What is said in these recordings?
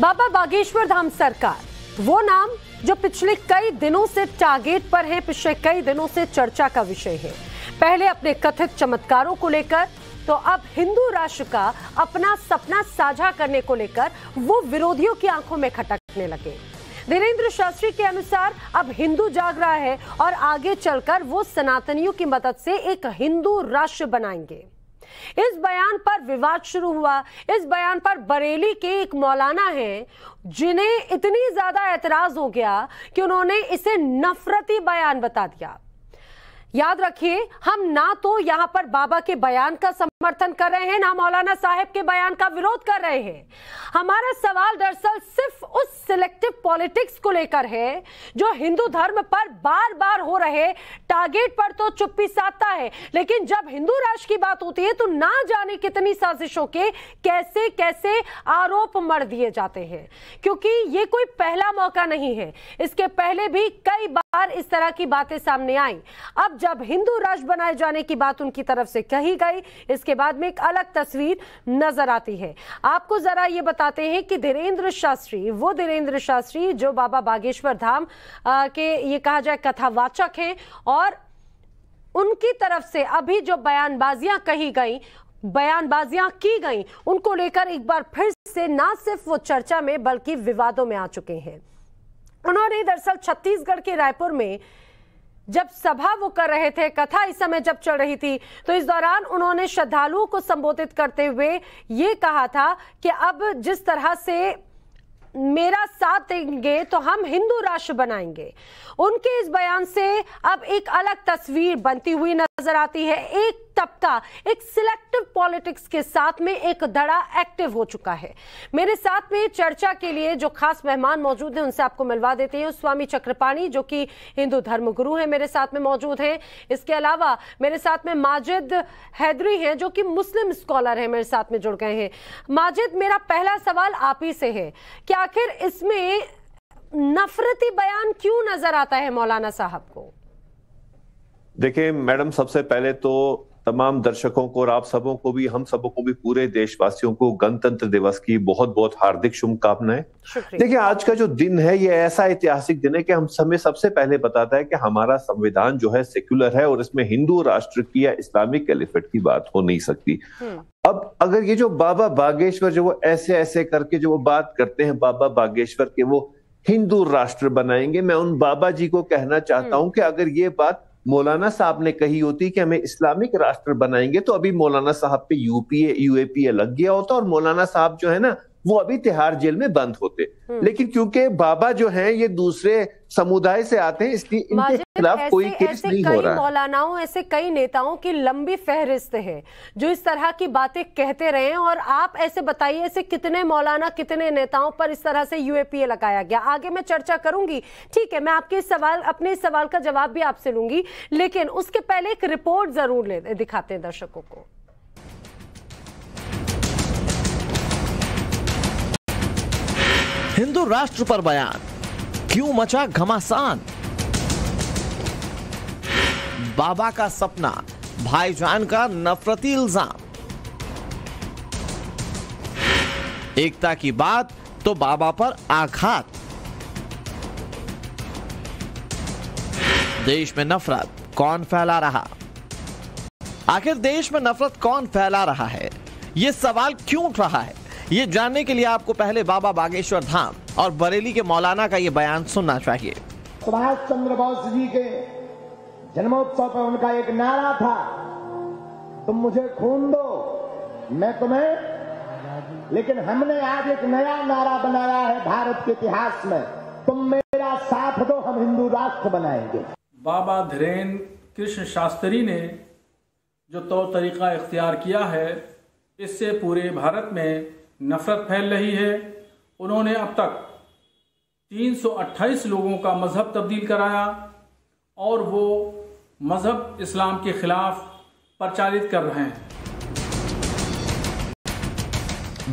बाबा बागेश्वर धाम सरकार। वो नाम जो पिछले कई दिनों से टारगेट पर है, पिछले कई दिनों से चर्चा का विषय है। पहले अपने कथित चमत्कारों को लेकर तो अब हिंदू राष्ट्र का अपना सपना साझा करने को लेकर वो विरोधियों की आँखों में खटकने लगे। धीरेन्द्र शास्त्री के अनुसार अब हिंदू जाग रहा है और आगे चलकर वो सनातनियों की मदद से एक हिंदू राष्ट्र बनाएँगे। इस बयान पर विवाद शुरू हुआ। इस बयान पर बरेली के एक मौलाना हैं, जिन्हें इतनी ज़्यादा एतराज़ हो गया कि उन्होंने इसे नफरती बयान बता दिया। याद रखिए, हम ना तो यहाँ पर बाबा के बयान का समर्थन कर रहे हैं, ना मौलाना साहब के बयान का विरोध कर रहे हैं। हमारा सवाल दरअसल सिर्फ़ उस सिलेक्टिव पॉलिटिक्स को लेकर है, जो हिंदू धर्म पर बार बार हो रहे टारगेट पर तो चुप्पी साधता है, लेकिन जब हिंदू राष्ट्र की बात होती है तो ना जाने कितनी साजिशों के कैसे कैसे आरोप मर दिए जाते हैं। क्योंकि ये कोई पहला मौका नहीं है। इसके पहले भी कई बार इस तरह की बातें सामने आई। अब जब हिंदू राष्ट्र बनाए जाने की बात उनकी तरफ़ से कही गई, इसके बाद में एक अलग तस्वीर नज़र आती है। आपको जरा ये बताते हैं कि धीरेन्द्र शास्त्री, वो धीरेन्द्र शास्त्री जो बाबा बागेश्वर धाम के ये कहा जाए कथावाचक हैं और उनकी तरफ़ से अभी जो बयानबाजियाँ कही गई, बयानबाजियाँ की गई, उनको लेकर एक बार फिर से ना सिर्फ़ वो चर्चा में बल्कि विवादों में आ चुके हैं। उन्होंने दरअसल छत्तीसगढ़ के रायपुर में जब सभा वो कर रहे थे, कथा इस समय जब चल रही थी तो इस दौरान उन्होंने श्रद्धालुओं को संबोधित करते हुए ये कहा था कि अब जिस तरह से मेरा साथ देंगे तो हम हिंदू राष्ट्र बनाएँगे। उनके इस बयान से अब एक अलग तस्वीर बनती हुई नज़र आती है। एक तबका एक सिलेक्टिव पॉलिटिक्स के साथ में एक धड़ा एक्टिव हो चुका है। मेरे साथ में चर्चा के लिए जो खास मेहमान मौजूद हैं, उनसे आपको मिलवा देते हैं स्वामी चक्रपाणी, जो कि हिंदू धर्म गुरु हैं, मेरे साथ में मौजूद हैं। इसके अलावा मेरे साथ में माजिद हैदरी हैं, जो कि मुस्लिम स्कॉलर हैं, मेरे साथ में जुड़ गए हैं। माजिद, मेरा पहला सवाल आप ही से है कि आखिर इसमें नफरती बयान क्यों नज़र आता है मौलाना साहब को? देखिए, मैडम, सबसे पहले तो तमाम दर्शकों को और आप सबों को भी हम सबों को भी पूरे देशवासियों को गणतंत्र दिवस की बहुत बहुत हार्दिक शुभकामनाएँ। देखिए आज का जो दिन है ये ऐसा ऐतिहासिक दिन है कि हम समय सबसे पहले बताता है कि हमारा संविधान जो है सेक्युलर है और इसमें हिंदू राष्ट्र की या इस्लामिक कैलिफेट की बात हो नहीं सकती। अब अगर ये जो बाबा बागेश्वर जो वो ऐसे ऐसे करके जो वो बात करते हैं बाबा बागेश्वर के वो हिंदू राष्ट्र बनाएँगे मैं उन बाबा जी को कहना चाहता हूँ कि अगर ये बात मौलाना साहब ने कही होती कि हमें इस्लामिक राष्ट्र बनाएँगे तो अभी मौलाना साहब पे यूपीए यूएपीए लग गया होता और मौलाना साहब जो है ना वो अभी तिहाड़ जेल में बंद होते। लेकिन क्योंकि बाबा जो है ये दूसरे समुदाय से आते हैं इसलिए इनके खिलाफ कोई केस नहीं हो रहा है। मौलानाओं ऐसे कई नेताओं की लंबी फहरिस्त है जो इस तरह की बातें कहते रहे हैं। और आप ऐसे बताइए ऐसे कितने मौलाना कितने नेताओं पर इस तरह से यूएपीए लगाया गया? आगे मैं चर्चा करूँगी। ठीक है मैं आपके सवाल अपने सवाल का जवाब भी आपसे लूँगी लेकिन उसके पहले एक रिपोर्ट ज़रूर ले दिखाते हैं दर्शकों को। हिंदू राष्ट्र पर बयान। क्यों मचा घमासान? बाबा का सपना, भाईजान का नफरती इल्ज़ाम। एकता की बात तो बाबा पर आघात। देश में नफरत कौन फैला रहा? आखिर देश में नफरत कौन फैला रहा है? यह सवाल क्यों उठ रहा है? ये जानने के लिए आपको पहले बाबा बागेश्वर धाम और बरेली के मौलाना का ये बयान सुनना चाहिए। सुभाष चंद्र बोस जी के जन्मोत्सव पर उनका एक नारा था। तुम मुझे खून दो मैं तुम्हें लेकिन हमने आज एक नया नारा बनाया है भारत के इतिहास में। तुम मेरा साथ दो हम हिंदू राष्ट्र बनाएँगे। बाबा धीरेन्द्र कृष्ण शास्त्री ने जो तौर तरीका इख्तियार किया है इससे पूरे भारत में नफरत फैल रही है। उन्होंने अब तक 328 लोगों का मज़हब तब्दील कराया और वो मज़हब इस्लाम के खिलाफ प्रचारित कर रहे हैं।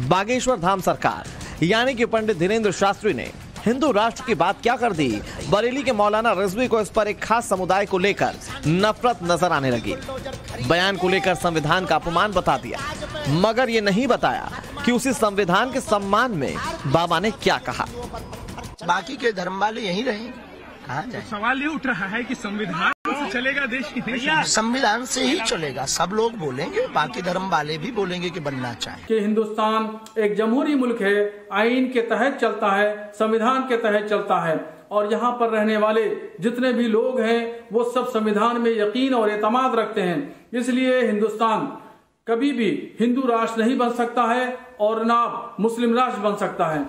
बागेश्वर धाम सरकार, यानी कि पंडित धीरेन्द्र शास्त्री ने हिंदू राष्ट्र की बात क्या कर दी? बरेली के मौलाना रिजवी को इस पर एक खास समुदाय को लेकर नफरत नज़र आने लगी। बयान को लेकर संविधान का अपमान बता दिया, मगर ये नहीं बताया कि उसी संविधान के सम्मान में बाबा ने क्या कहा। बाकी के धर्म वाले यही रहे। कहा जाए? सवाल ये उठ रहा है कि संविधान से चलेगा देश की संविधान से ही चलेगा। सब लोग बोलेंगे बाकी धर्म वाले भी बोलेंगे कि बनना चाहे। कि हिंदुस्तान एक जमहूरी मुल्क है आइन के तहत चलता है संविधान के तहत चलता है। और यहाँ पर रहने वाले जितने भी लोग हैं वो सब संविधान में यकीन और एतमाद रखते हैं। इसलिए हिंदुस्तान कभी भी हिंदू राष्ट्र नहीं बन सकता है और ना मुस्लिम राष्ट्र बन सकता है।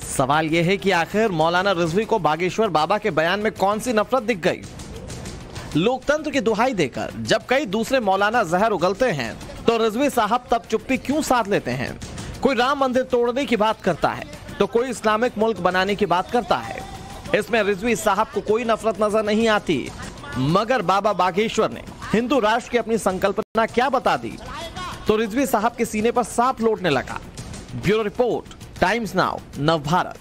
सवाल यह है कि आखिर मौलाना रिजवी को बागेश्वर बाबा के बयान में कौन सी नफरत दिख गई? लोकतंत्र की दुहाई देकर जब कई दूसरे मौलाना जहर उगलते हैं तो रिजवी साहब तब चुप्पी क्यों साथ लेते हैं? कोई राम मंदिर तोड़ने की बात करता है तो कोई इस्लामिक मुल्क बनाने की बात करता है। इसमें रिजवी साहब को कोई नफरत नज़र नहीं आती, मगर बाबा बागेश्वर ने। हिंदू राष्ट्र की अपनी संकल्पना क्या बता दी? तो रिजवी साहब के सीने पर सांप लौटने लगा। ब्यूरो रिपोर्ट, टाइम्स नाउ, नव भारत।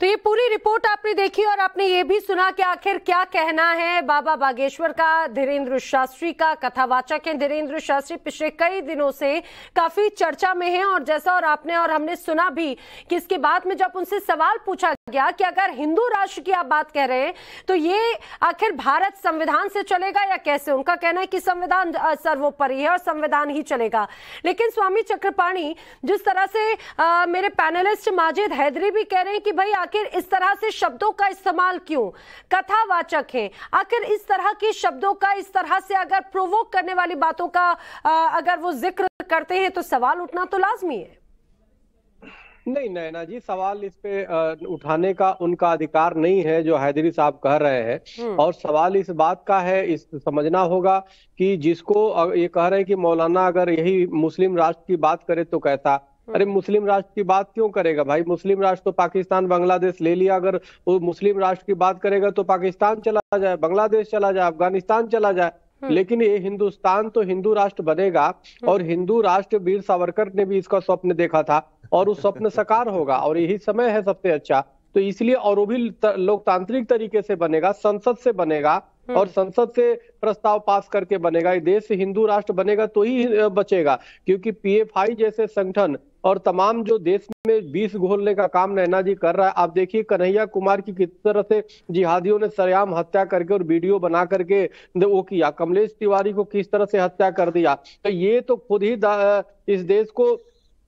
तो ये पूरी रिपोर्ट आपने देखी और आपने ये भी सुना कि आखिर क्या कहना है बाबा बागेश्वर का धीरेन्द्र शास्त्री का कथावाचक है धीरेन्द्र शास्त्री। पिछले कई दिनों से काफ़ी चर्चा में है और जैसा और आपने और हमने सुना भी कि इसके बाद में जब उनसे सवाल पूछा गया कि अगर हिंदू राष्ट्र की आप बात कह रहे हैं तो ये आखिर भारत संविधान से चलेगा या कैसे? उनका कहना है कि संविधान सर्वोपरि है और संविधान ही चलेगा। लेकिन स्वामी चक्रपाणी जिस तरह से आ, मेरे पैनलिस्ट माजिद हैदरी भी कह रहे हैं कि भाई आखिर इस तरह से शब्दों का इस्तेमाल क्यों? कथावाचक है। आखिर इस तरह के शब्दों का इस तरह से अगर प्रोवोक करने वाली बातों का अगर वो ज़िक्र करते हैं तो सवाल उठना तो लाजमी है। नहीं नैना जी सवाल इस पे उठाने का उनका अधिकार नहीं है जो हैदरी साहब कह रहे हैं। हम्म। और सवाल इस बात का है इस समझना होगा कि जिसको ये कह रहे हैं कि मौलाना अगर यही मुस्लिम राष्ट्र की बात करे तो कैसा अरे मुस्लिम राष्ट्र की बात क्यों करेगा भाई मुस्लिम राष्ट्र तो पाकिस्तान बांग्लादेश ले लिया अगर वो मुस्लिम राष्ट्र की बात करेगा तो पाकिस्तान चला जाए बांग्लादेश चला जाए अफ़गानिस्तान चला जाए हम्म। लेकिन ये हिंदुस्तान तो हिंदू राष्ट्र बनेगा हम्म। और हिंदू राष्ट्र वीर सावरकर ने भी इसका स्वप्न देखा था और उस स्वप्न साकार होगा और यही समय है सबसे अच्छा तो इसलिए और वो भी लोकतांत्रिक तरीके से बनेगा संसद से बनेगा हम्म। और संसद से प्रस्ताव पास करके बनेगा ये देश हिंदू राष्ट्र बनेगा तो ही बचेगा क्योंकि पीएफआई जैसे संगठन और तमाम जो देश में बीस घोलने का काम नैना जी कर रहा है आप देखिए कन्हैया कुमार की किस तरह से जिहादियों ने सरेआम हत्या करके और वीडियो बना करके वो किया कमलेश तिवारी को किस तरह से हत्या कर दिया? तो ये तो खुद ही इस देश को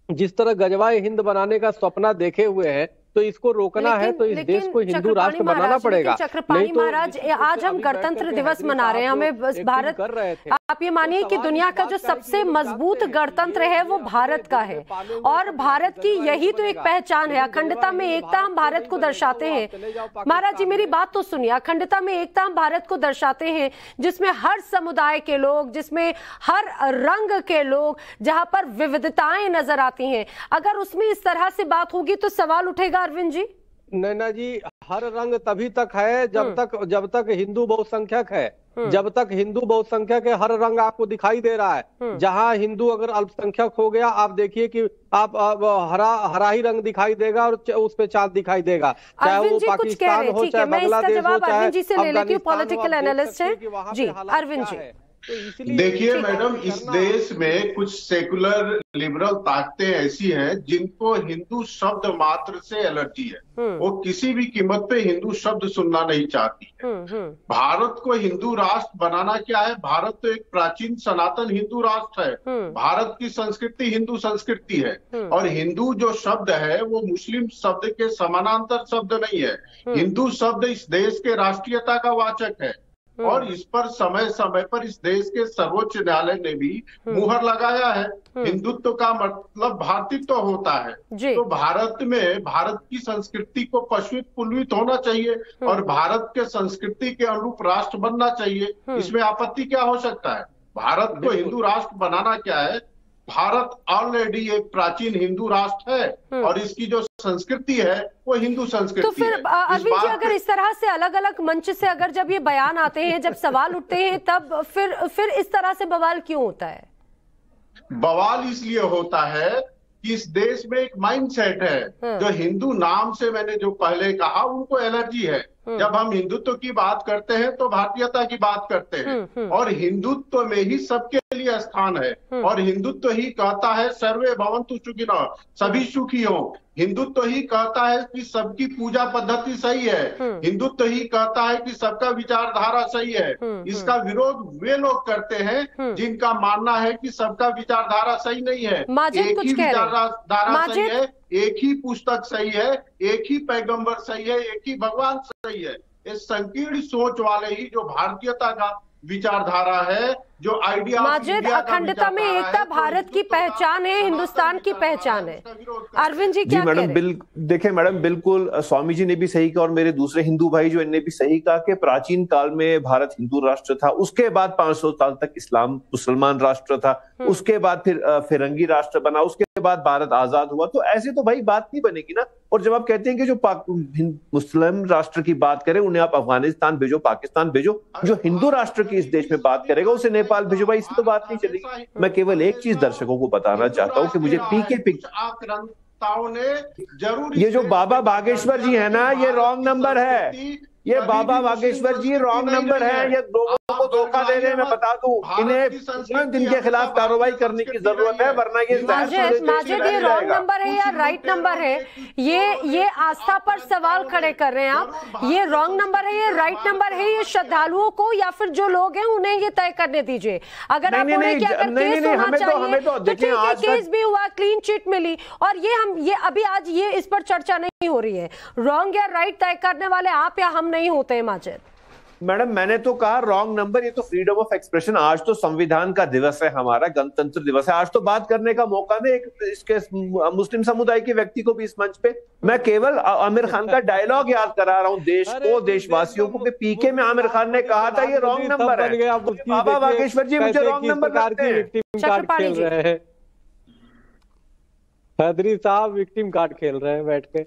जिस तरह गजवाए हिंद बनाने का सपना देखे हुए हैं तो इसको रोकना है तो इस देश को हिंदू राष्ट्र बनाना पड़ेगा। चक्रपाणी तो महाराज आज हम गणतंत्र दिवस मना रहे हैं हमें भारत कर रहे थे। आप ये मानिए कि दुनिया का जो सबसे मज़बूत गणतंत्र है वो भारत का है। और भारत की यही तो एक पहचान है अखंडता में एकता हम भारत को दर्शाते हैं। महाराज जी मेरी बात तो सुनिए अखंडता में एकता हम भारत को दर्शाते हैं जिसमें हर समुदाय के लोग जिसमें हर रंग के लोग जहाँ पर विविधताएँ नज़र आती हैं। अगर उसमें इस तरह से बात होगी तो सवाल उठेगा अरविंद जी। नैना जी हर रंग तभी तक है जब हम्म। तक जब तक हिंदू बहुसंख्यक है। हम्म। जब तक हिंदू बहुसंख्यक है हर रंग आपको दिखाई दे रहा है। हम्म। जहाँ हिंदू अगर अल्पसंख्यक हो गया आप देखिए कि आप, आप हरा हरा ही रंग दिखाई देगा और उस पे चाँद दिखाई देगा। चाहे वो पाकिस्तान हो। चाहे बांग्लादेश हो चाहे पॉलिटिकल एनालिस्ट है जी अरविंद जी। तो देखिए मैडम इस देश में कुछ सेकुलर लिबरल ताकतें ऐसी हैं जिनको हिंदू शब्द मात्र से एलर्जी है। हम्म। वो किसी भी कीमत पे हिंदू शब्द सुनना नहीं चाहती है। हम्म, हम्म। भारत को हिंदू राष्ट्र बनाना क्या है? भारत तो एक प्राचीन सनातन हिंदू राष्ट्र है। भारत की संस्कृति हिंदू संस्कृति है। और हिंदू जो शब्द है वो मुस्लिम शब्द के समानांतर शब्द नहीं है। हिंदू शब्द इस देश के राष्ट्रीयता का वाचक है। और इस पर समय समय पर इस देश के सर्वोच्च न्यायालय ने भी हम्म। मुहर लगाया है। हिंदुत्व हिंदुत्व का मतलब भारतीत्व होता है। तो भारत में भारत की संस्कृति को पशुत पुलवित होना चाहिए और भारत के संस्कृति के अनुरूप राष्ट्र बनना चाहिए। इसमें आपत्ति क्या हो सकता है? भारत को हिंदू राष्ट्र बनाना क्या है? भारत ऑलरेडी एक प्राचीन हिंदू राष्ट्र है हम्म। और इसकी जो संस्कृति है वो हिंदू संस्कृति तो फिर अरविंद जी अगर इस तरह से अलग अलग मंच से अगर जब ये बयान आते हैं जब सवाल उठते हैं तब फिर फिर इस तरह से बवाल क्यों होता है बवाल इसलिए होता है कि इस देश में एक माइंड सेट है हम्म। जो हिंदू नाम से मैंने जो पहले कहा उनको एलर्जी है। जब हम हिंदुत्व की बात करते हैं तो भारतीयता की बात करते हैं। हम्म, हम्म। और हिंदुत्व में ही सबके लिए स्थान है। और हिंदुत्व ही कहता है सर्वे भवंतु सुखिना सभी सुखी हो। हिंदुत्व ही कहता है कि सबकी पूजा पद्धति सही है। हिंदुत्व ही कहता है कि सबका विचारधारा सही है। इसका विरोध वे लोग करते हैं जिनका मानना है कि सबका विचारधारा सही नहीं है। एक ही विचारधारा सही है एक ही पुस्तक सही है, एक ही पैगंबर सही है, एक ही भगवान सही है। इस संकीर्ण सोच वाले ही जो भारतीयता का विचारधारा है जो आइडिया माजिद अखंडता में एकता भारत की पहचान है हिंदुस्तान की पहचान है। अरविंद जी क्या मैडम बिल देखिए मैडम बिल्कुल स्वामी जी ने भी सही कहा और मेरे दूसरे हिंदू भाई जो इनने भी सही कहा कि प्राचीन काल में भारत हिंदू राष्ट्र था उसके बाद 500 साल तक इस्लाम मुसलमान राष्ट्र था हम्म। उसके बाद फिर फिरंगी राष्ट्र बना उसके बाद भारत आज़ाद हुआ तो ऐसे तो भाई बात नहीं बनेगी ना। और जब आप कहते हैं कि जो मुस्लिम राष्ट्र की बात करें उन्हें आप अफ़गानिस्तान भेजो पाकिस्तान भेजो जो हिंदू राष्ट्र की इस देश में बात करेगा उसे नेपाल भिजू भाई इसकी तो बात नहीं चलेगी। मैं केवल एक चीज़ दर्शकों को बताना चाहता हूँ कि मुझे पीके पिक ने ज़रूर ये जो बाबा बागेश्वर जी है ना ये रॉन्ग नंबर है। ये बाबा बागेश्वर जी रॉन्ग नंबर है। ये लोगों को धोखा दे रहे हैं मैं बता दूँ इन्हें जिनके खिलाफ कार्रवाई करने की ज़रूरत है वरना ये माजिद माजिद ये रॉन्ग नंबर है। या राइट नंबर है। ये ये आस्था पर सवाल खड़े कर रहे हैं आप। ये रॉन्ग नंबर है ये राइट नंबर है ये श्रद्धालुओं को या फिर जो लोग हैं उन्हें ये तय करने दीजिए। अगर आप बोले कि अगर केस होना तो- चाहिए तो ठीक है केस भी हुआ क्लीन चिट मिली और ये हम ये अभी आज ये इस पर चर्चा नहीं हो रही है। रॉन्ग या राइट तय करने वाले आप या हम नहीं होते हैं माजिद? मैडम मैंने तो कहा रॉन्ग नंबर ये तो फ्रीडम ऑफ़ एक्सप्रेशन आज तो संविधान का दिवस है हमारा गणतंत्र दिवस है। आज तो बात करने का मौका दे इसके मुस्लिम समुदाय के व्यक्ति को भी इस मंच पे। मैं केवल आमिर खान का डायलॉग याद करा रहा हूँ देश को देशवासियों को कि पीके में आमिर खान ने कहा था ये रॉन्ग नंबर है। बाबा बागेश्वर जी मुझे रॉन्ग नंबर खेल रहे हैं? हैदरी साहब विक्टिम कार्ड खेल रहे हैं बैठ के।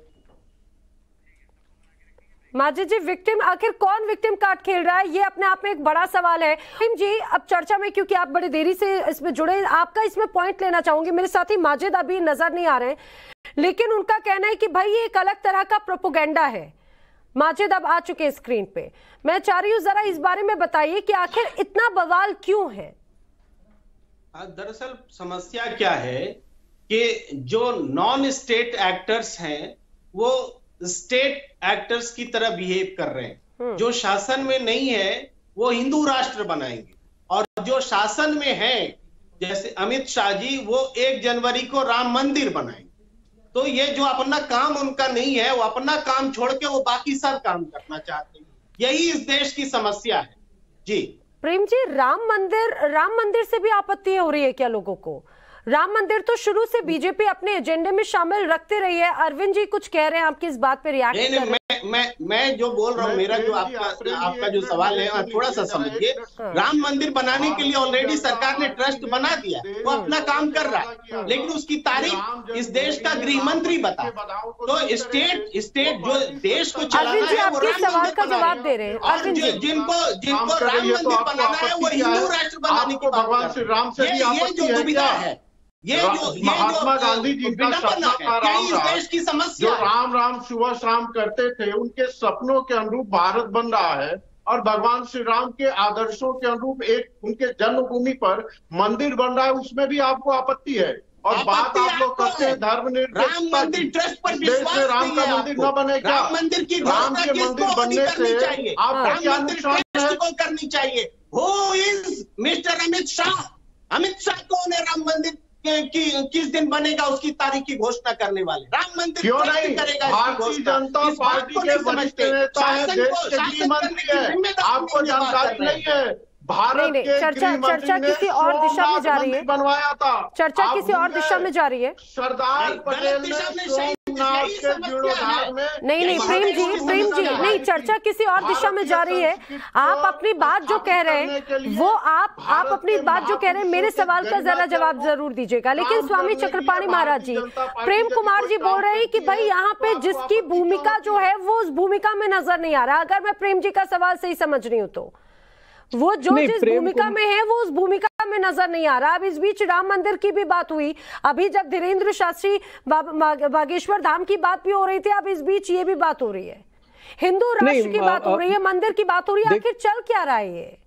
माजिद जी विक्टिम आखिर कौन विक्टिम कार्ड खेल रहा है? ये अपने आप में एक बड़ा सवाल है। जी, अब चर्चा में, क्योंकि आप बड़ी देरी से इसमें जुड़े आपका इसमें पॉइंट लेना चाहूँगी। मेरे साथी माजिद अभी नज़र नहीं आ रहे हैं, लेकिन उनका कहना है कि भाई, ये एक अलग तरह का प्रोपोगेंडा है। माजिद अब आ चुके हैं स्क्रीन पे। मैं चाह रही हूँ जरा इस बारे में बताइए कि आखिर इतना बवाल क्यों है? दरअसल समस्या क्या है कि जो नॉन स्टेट एक्टर्स हैं, वो स्टेट एक्टर्स की तरह बिहेव कर रहे हैं। हम्म। जो शासन में नहीं है वो हिंदू राष्ट्र बनाएँगे। और जो शासन में है जैसे अमित शाह जी वो एक जनवरी को राम मंदिर बनाएँगे। तो ये जो अपना काम उनका नहीं है वो अपना काम छोड़ के वो बाकी सब काम करना चाहते हैं। यही इस देश की समस्या है। जी। प्रेम जी राम मंदिर राम मंदिर से भी आपत्ति हो रही है क्या लोगों को? राम मंदिर तो शुरू से बीजेपी अपने एजेंडे में शामिल रखते रही है। अरविंद जी कुछ कह रहे हैं आपकी इस बात पे रिएक्ट नहीं, नहीं, मैं, मैं मैं जो बोल रहा हूँ मेरा जो आपका आपका जो सवाल है थोड़ा सा समझिए। राम मंदिर बनाने के लिए ऑलरेडी सरकार ने ट्रस्ट बना दिया वो अपना काम कर रहा है लेकिन उसकी तारीख इस देश का गृह मंत्री बता। तो स्टेट स्टेट जो देश को चलाना है वो राम सवाल का जवाब दे रहे हैं। और जिनको जिनको राम मंदिर बनाना है वो हिंदू राष्ट्र बनाने की भगवान श्री राम से ये जो दुविधा है ये जो महात्मा गांधी जी का सपना था राम राम। की समस्या जो राम राम सुबह शाम करते थे उनके सपनों के अनुरूप भारत बन रहा है और भगवान श्री राम के आदर्शों के अनुरूप एक उनके जन्मभूमि पर मंदिर बन रहा है उसमें भी आपको आपत्ति है। और बात आप लोग करते हैं धर्म राम मंदिर ट्रस्ट पर देश में राम का मंदिर न बने क्या? राम मंदिर की राम के मंदिर बनने से आप क्या नुकसान करनी चाहिए। Who is mister Amit Shah Amit Shah कौन है राम मंदिर कि, किस दिन बनेगा उसकी तारीख की घोषणा करने वाले। राम मंदिर क्यों नहीं? करेगा भारतीय जनता पार्टी के वरिष्ठ नेता है देश के मंत्री है। आपको जानकारी नहीं है। भारत नहीं, नहीं, चर्चा चर्चा किसी और दिशा में जा रही है। बनवाया था। चर्चा किसी और दिशा में जा रही है। सरदार पटेल ने नहीं नहीं प्रेम जी प्रेम जी नहीं चर्चा किसी और दिशा में जा रही है। आप अपनी बात जो कह रहे हैं वो आप आप अपनी बात जो कह रहे हैं मेरे सवाल का जरा जवाब ज़रूर दीजिएगा। लेकिन स्वामी चक्रपाणी महाराज जी प्रेम कुमार जी बोल रहे हैं कि भाई यहाँ पे जिसकी भूमिका जो है वो उस भूमिका में नज़र नहीं आ रहा। अगर मैं प्रेम जी का सवाल सही समझ रही हूँ तो। वो जो जिस भूमिका में है वो उस भूमिका में नज़र नहीं आ रहा। अब इस बीच राम मंदिर की भी बात हुई। अभी जब धीरेन्द्र शास्त्री बागेश्वर धाम की बात भी हो रही थी अब इस बीच ये भी बात हो रही है। हिंदू राष्ट्र की बात हो रही है मंदिर की बात हो रही है। आखिर चल क्या रहा है ये?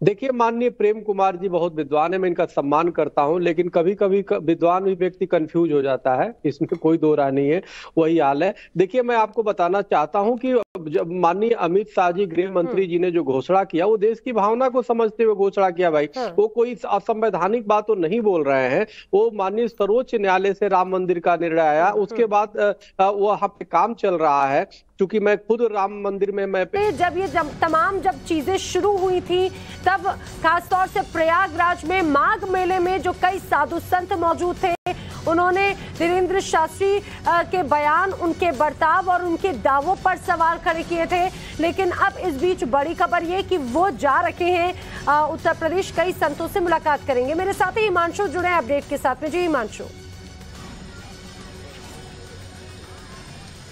देखिए माननीय प्रेम कुमार जी बहुत विद्वान है मैं इनका सम्मान करता हूँ लेकिन कभी कभी विद्वान भी व्यक्ति कंफ्यूज हो जाता है इसमें कोई दो राय नहीं है वही हाल है देखिए मैं आपको बताना चाहता हूँ कि जब माननीय अमित शाह जी गृह मंत्री हम्म। जी ने जो घोषणा किया वो देश की भावना को समझते हुए घोषणा किया भाई हाँ। वो कोई असंवैधानिक बात तो नहीं बोल रहे हैं वो माननीय सर्वोच्च न्यायालय से राम मंदिर का निर्णय आया हाँ। उसके बाद वो वहाँ पे काम चल रहा है क्योंकि मैं खुद राम मंदिर में मैं जब ये जब तमाम जब चीज़ें शुरू हुई थी तब खासतौर से प्रयागराज में माघ मेले में जो कई साधु संत मौजूद थे, उन्होंने धीरेन्द्र शास्त्री के बयान, उनके बर्ताव और उनके दावों पर सवाल खड़े किए थे। लेकिन अब इस बीच बड़ी खबर ये कि वो जा रखे हैं। उत्तर प्रदेश कई संतों से मुलाकात करेंगे। मेरे साथ ही हिमांशु जुड़े हैं अपडेट के साथ में। जी, हिमांशु।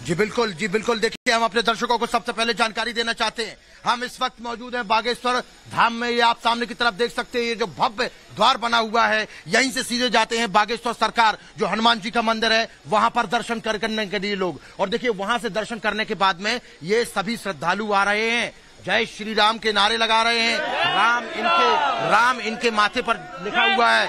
जी बिल्कुल जी बिल्कुल। देखिए, हम अपने दर्शकों को सबसे पहले जानकारी देना चाहते हैं। हम इस वक्त मौजूद हैं बागेश्वर धाम में। ये आप सामने की तरफ़ देख सकते हैं, ये जो भव्य द्वार बना हुआ है, यहीं से सीधे जाते हैं बागेश्वर सरकार, जो हनुमान जी का मंदिर है, वहाँ पर दर्शन कर करने के लिए लोग। और देखिए, वहाँ से दर्शन करने के बाद में ये सभी श्रद्धालु आ रहे हैं। जय श्री राम के नारे लगा रहे हैं। राम इनके राम इनके माथे पर लिखा हुआ है।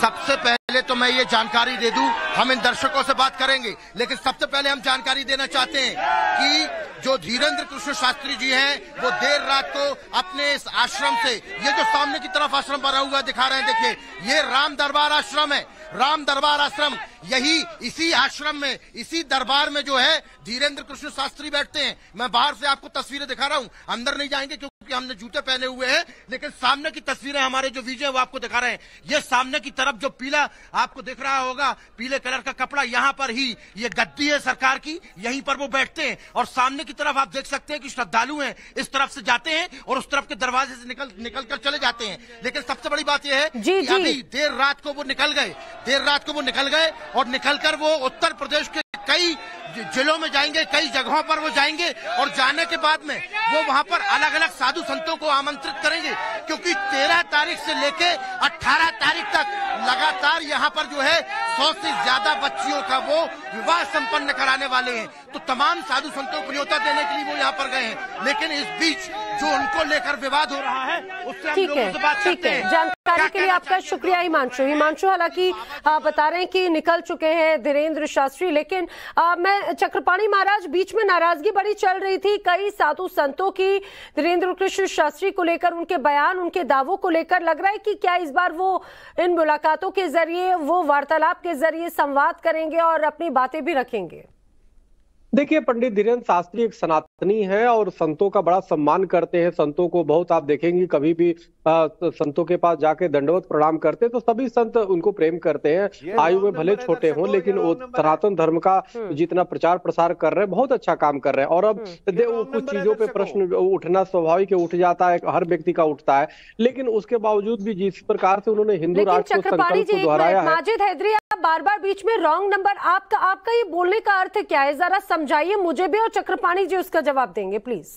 सबसे पहले तो मैं ये जानकारी दे दूँ, हम इन दर्शकों से बात करेंगे। लेकिन सबसे पहले हम जानकारी देना चाहते हैं कि जो धीरेन्द्र कृष्ण शास्त्री जी हैं, वो देर रात को अपने इस आश्रम से, ये जो सामने की तरफ़ आश्रम बना हुआ दिखा रहे हैं, देखिए, ये राम दरबार आश्रम है। राम दरबार आश्रम, यही इसी आश्रम में, इसी दरबार में जो है, धीरेन्द्र कृष्ण शास्त्री बैठते हैं। मैं बाहर से आपको तस्वीरें दिखा रहा हूँ, अंदर नहीं जाएँगे क्योंकि हमने जूते पहने हुए हैं लेकिन सामने की तस्वीरें हमारे जो विजय वो आपको दिखा रहे हैं। ये सामने की तरफ़ जो पीला आपको दिख रहा होगा पीले कलर का कपड़ा यहाँ पर ही ये गद्दी है सरकार की यहीं पर वो बैठते हैं। और सामने की तरफ़ आप देख सकते हैं कि श्रद्धालु हैं इस तरफ़ से जाते हैं और उस तरफ़ के दरवाजे से निकल निकल कर चले जाते हैं। लेकिन सबसे बड़ी बात यह है जी, कि. अभी देर रात को वो निकल गए देर रात को वो निकल गए और निकल कर वो उत्तर प्रदेश के कई जिलों में जाएँगे कई जगहों पर वो जाएँगे और जाने के बाद में वो वहाँ पर अलग अलग साधु संतों को आमंत्रित करेंगे। क्योंकि तेरह तारीख से लेके अठारह तारीख तक लगातार यहाँ पर जो है सौ से ज़्यादा बच्चियों का वो विवाह संपन्न कराने वाले हैं। तो तमाम साधु संतों को न्योता देने के लिए वो यहाँ पर गए हैं। लेकिन इस बीच जो उनको लेकर विवाद हो रहा है उससे हम लोगों से बात करते हैं। जानकारी के लिए आपका शुक्रिया हिमांशु। हिमांशु हालाँकि बता रहे हैं कि निकल चुके हैं धीरेन्द्र शास्त्री लेकिन आ, मैं चक्रपाणी महाराज, बीच में नाराज़गी बड़ी चल रही थी। कई साधु संतों की धीरेन्द्र कृष्ण शास्त्री को लेकर, उनके बयान, उनके दावों को लेकर लग रहा है कि क्या इस बार वो इन मुलाकातों के ज़रिए, वो वार्तालाप के ज़रिए संवाद करेंगे और अपनी बातें भी रखेंगे। देखिए पंडित धीरेन्द्र शास्त्री एक सनातनी है और संतों का बड़ा सम्मान करते हैं। संतों को बहुत आप देखेंगे कभी भी आ, संतों के पास जाके दंडवत प्रणाम करते हैं तो सभी संत उनको प्रेम करते हैं। आयु में भले छोटे हों लेकिन वो सनातन धर्म का हम्म। जितना प्रचार प्रसार कर रहे हैं बहुत अच्छा काम कर रहे हैं। और अब हम्म। कुछ चीज़ों पे प्रश्न उठना स्वाभाविक उठ जाता है हर व्यक्ति का उठता है। लेकिन उसके बावजूद भी जिस प्रकार से उन्होंने हिंदू राष्ट्र को संकल्प को दोहराया है बार बार बीच में रॉन्ग नंबर आपका आपका ये बोलने का अर्थ क्या है? जरा समझाइए मुझे भी और चक्रपाणी जी उसका जवाब देंगे प्लीज़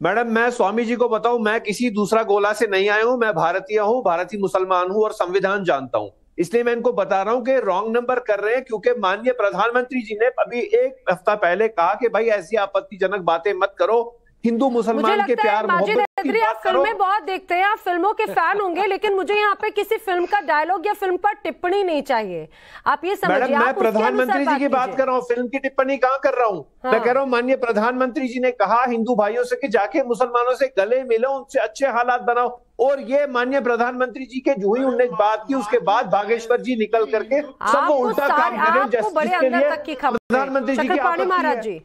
मैडम मैं स्वामी जी को बताऊँ मैं किसी दूसरा गोला से नहीं आया हूँ मैं भारतीय हूँ भारतीय मुसलमान हूँ और संविधान जानता हूँ। इसलिए मैं इनको बता रहा हूँ कि रॉन्ग नंबर कर रहे हैं क्योंकि माननीय प्रधानमंत्री जी ने अभी एक हफ़्ता पहले कहा कि भाई ऐसी आपत्तिजनक बातें मत करो हिंदू मुसलमान के प्यार मोहब्बत आप फ़िल्में बहुत देखते हैं आप फ़िल्मों के फ़ैन होंगे लेकिन मुझे यहाँ पे किसी फ़िल्म का डायलॉग या फ़िल्म पर टिप्पणी नहीं चाहिए। आप ये समझिए मैं प्रधानमंत्री जी की बात कर रहा हूँ फ़िल्म की टिप्पणी कहाँ कर रहा हूँ? हाँ। मैं कह रहा हूँ माननीय प्रधानमंत्री जी ने कहा हिंदू भाइयों से कि जाके मुसलमानों से गले मिलो उनसे अच्छे हालात बनाओ। और ये माननीय प्रधानमंत्री जी के जो ही उनने बात की उसके बाद बागेश्वर जी निकल करके सबको उल्टा काम करें लिए। प्रधानमंत्री जी की महाराज जी।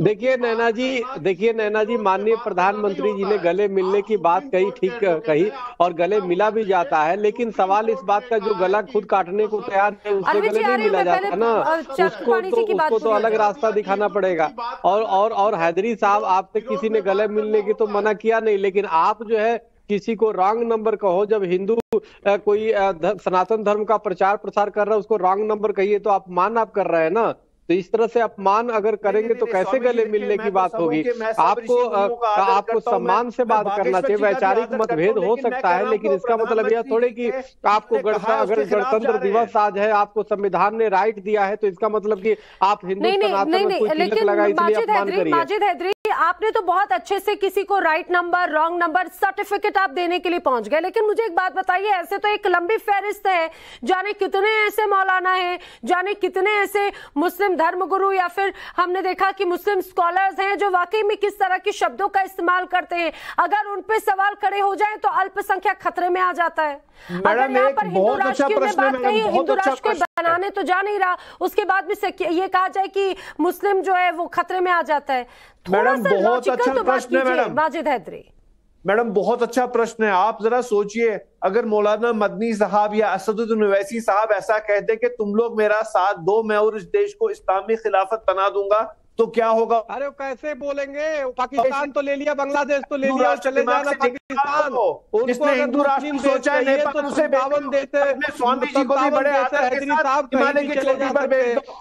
देखिए नैना जी देखिए नैना जी माननीय प्रधानमंत्री जी ने गले मिलने की बात कही ठीक कही और गले मिला भी जाता है लेकिन सवाल इस बात का जो गला खुद काटने को तैयार है उसको गले नहीं मिला जाता ना। उसको तो उसको तो अलग रास्ता दिखाना पड़ेगा। और और और हैदरी साहब आपसे किसी ने गले मिलने की तो मना किया नहीं लेकिन आप जो है किसी को रॉन्ग नंबर कहो जब हिंदू कोई सनातन धर्म का प्रचार प्रसार कर रहा है उसको रॉन्ग नंबर कहिए तो आप मान आप कर रहे हैं ना। तो इस तरह से अपमान अगर करेंगे तो कैसे गले मिलने की बात होगी? आपको आपको सम्मान से बात करना चाहिए वैचारिक मतभेद हो सकता है लेकिन इसका मतलब यह थोड़े कि आपको अगर गणतंत्र दिवस आज है आपको संविधान ने राइट दिया है तो इसका मतलब की आप हिंदू सनातन आपने तो बहुत अच्छे से किसी को right number wrong number certificate आप देने के लिए पहुँच गए लेकिन मुझे एक बात बताइए ऐसे तो एक लंबी फहरिस्त है जाने कितने ऐसे मौलाना हैं जाने कितने ऐसे मुस्लिम धर्मगुरु या फिर हमने देखा कि मुस्लिम स्कॉलर्स हैं जो वाकई में किस तरह के शब्दों का इस्तेमाल करते हैं। अगर उन पे सवाल खड़े हो जाए तो अल्पसंख्यक खतरे में आ जाता है। अगर यहाँ पर हिंदू अच्छा राष्ट्र की बात कही हिंदू अच्छा राष्ट्र को बनाने तो जा नहीं रहा। उसके बाद भी ये कहा जाए कि मुस्लिम जो है वो खतरे में आ जाता है। मैडम बहुत अच्छा तो प्रश्न है मैडम। माजिद हैदरी। मैडम बहुत अच्छा प्रश्न है। आप जरा सोचिए अगर मौलाना मदनी साहब या असदुद्दीन वैसी साहब ऐसा कहते कि तुम लोग मेरा साथ दो मैं और इस देश को इस्लामी खिलाफत बना दूँगा तो क्या होगा? अरे कैसे बोलेंगे? पाकिस्तान तो ले लिया बांग्लादेश तो ले लिया चले जाना पाकिस्तान। जिसने हिंदू राष्ट्र सोचा है नेपाल उसे बावन देते स्वामी जी को भी बड़े आदर के साथ हिमालय की चोटी पर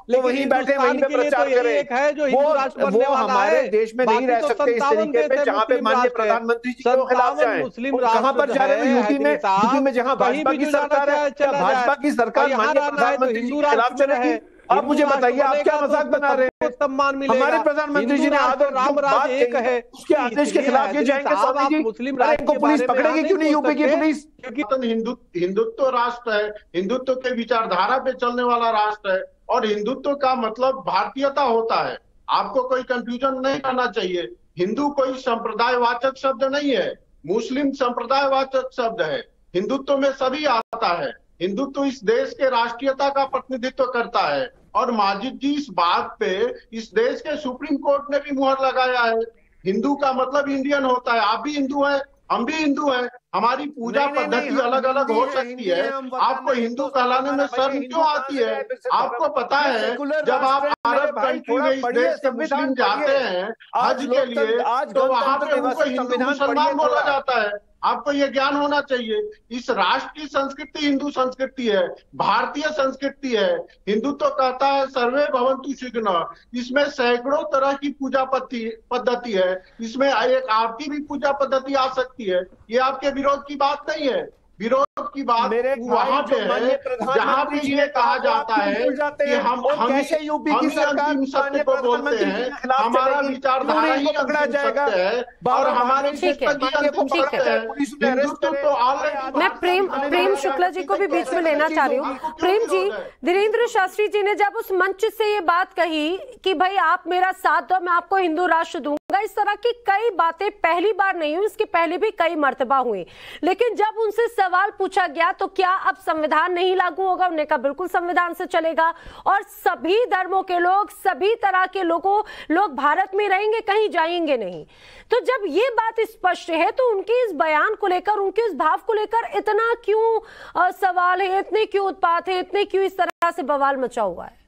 तो वहीं बैठे वहीं पे प्रचार करें। जो हिंदू राष्ट्र वो हमारे देश में नहीं रह तो सकते इस तरीके पे जहाँ पे माननीय प्रधानमंत्री जी के खिलाफ जाए। मुस्लिम कहाँ पर जा रहे हैं? यूपी में यूपी में जहाँ भाजपा की सरकार है भाजपा की सरकार माननीय प्रधानमंत्री जी के खिलाफ चलेगी। आप मुझे बताइए आप क्या मज़ाक बना रहे हैं? सम्मान मिलेगा। हमारे प्रधानमंत्री जी ने आदर राम राज एक है। उसके आदेश के खिलाफ ये जाएँगे स्वामी जी मुस्लिम इनको पुलिस पकड़ेगी क्यों नहीं यूपी की पुलिस? क्योंकि हिंदु हिंदुत्व राष्ट्र है हिंदुत्व के विचारधारा पे चलने वाला राष्ट्र है और हिंदुत्व का मतलब भारतीयता होता है। आपको कोई कंफ्यूजन नहीं करना चाहिए। हिंदू कोई संप्रदायवाचक शब्द नहीं है। मुस्लिम संप्रदायवाचक शब्द है। हिंदुत्व में सभी आता है। हिंदुत्व इस देश के राष्ट्रीयता का प्रतिनिधित्व करता है। और माजिद जी इस बात पे इस देश के सुप्रीम कोर्ट ने भी मुहर लगाया है। हिंदू का मतलब इंडियन होता है। आप भी हिंदू हैं हम भी हिंदू हैं। हमारी पूजा पद्धति अलग अलग हो सकती है। आपको हिंदू कहलाने में शर्म क्यों आती है? आपको पता है जब आप अरब कंट्री में इस देश के मुस्लिम जाते हैं हज के लिए तो वहाँ पे उनको हिंदू मुसलमान बोला जाता है। आपको यह ज्ञान होना चाहिए, इस राष्ट्र की संस्कृति हिंदू संस्कृति है, भारतीय संस्कृति है। हिंदू तो कहता है, सर्वे भवंतु शिग्न इसमें सैकड़ों तरह की पूजा पद्धति है। इसमें एक आपकी भी पूजा पद्धति आ सकती है। ये आपके विरोध की बात नहीं है। विरोध की बात मेरे वहाँ पे है जहाँ भी ये कहा जाता है कि हम हम कैसे यूपी की सरकार सत्य को बोलते हैं हमारा विचारधारा ही पकड़ा जाएगा। और हमारे तो मैं प्रेम प्रेम शुक्ला जी को भी बीच में लेना चाह रही हूँ। प्रेम जी धीरेन्द्र शास्त्री जी ने जब उस मंच से ये बात कही कि भाई आप मेरा साथ दो मैं आपको हिंदू राष्ट्र दूँगा इस तरह की कई बातें पहली बार नहीं हुई, इसके पहले भी कई मर्तबा हुई। लेकिन जब उनसे सवाल पूछा गया तो क्या अब संविधान नहीं लागू होगा? उन्होंने कहा बिल्कुल संविधान से चलेगा। और सभी धर्मों के लोग, सभी तरह के लोगों, लोग भारत में रहेंगे, कहीं जाएँगे नहीं। तो जब ये बात स्पष्ट है तो उनके इस बयान को लेकर, उनके इस भाव को लेकर इतना क्यों सवाल है, इतने क्यों उत्पात है, इतने क्यों इस तरह से बवाल मचा हुआ है?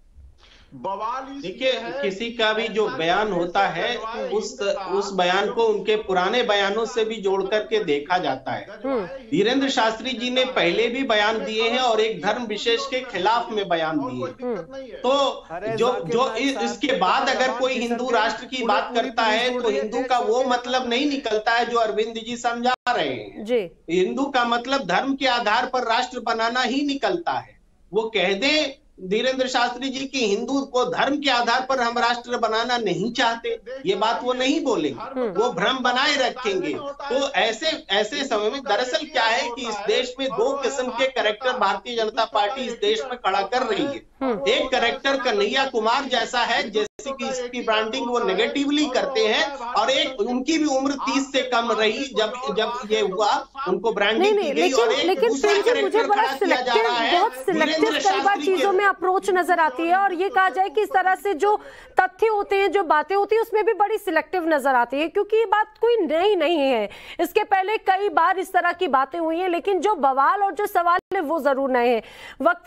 देखिए किसी का भी जो बयान होता है उस उस बयान को उनके पुराने बयानों से भी जोड़ करके देखा जाता है। हम्म। धीरेन्द्र शास्त्री जी ने पहले भी बयान दिए हैं और एक धर्म विशेष के खिलाफ में बयान दिए। तो जो जो इसके बाद अगर कोई हिंदू राष्ट्र की बात करता है तो हिंदू का वो मतलब नहीं निकलता है जो अरविंद जी समझा रहे हैं। हिंदू का मतलब धर्म के आधार पर राष्ट्र बनाना ही निकलता है। वो कह दे धीरेन्द्र शास्त्री जी की हिंदू को धर्म के आधार पर हम राष्ट्र बनाना नहीं चाहते। ये बात वो नहीं बोलेंगे। वो भ्रम बनाए रखेंगे। तो ऐसे ऐसे समय में दरअसल क्या है कि इस देश में दो किस्म के करेक्टर भारतीय जनता पार्टी इस देश में खड़ा कर रही है। एक करेक्टर कन्हैया कुमार जैसा है जैसे कि इसकी ब्रांडिंग वो नेगेटिवली करते हैं और एक उनकी भी उम्र तीस से कम रही जब जब ये हुआ उनको ब्रांडिंग नहीं, की गई और एक दूसरा करेक्टर खड़ा किया जा रहा है चीज़ों में अप्रोच नज़र आती है और ये कहा जाए कि इस तरह से जो तथ्य होते हैं जो बातें होती है उसमें भी बड़ी सिलेक्टिव नज़र आती है क्योंकि ये बात कोई नई नहीं है। इसके पहले कई बार इस तरह की बातें हुई है लेकिन जो बवाल और जो सवाल है वो ज़रूर नए हैं। वक्त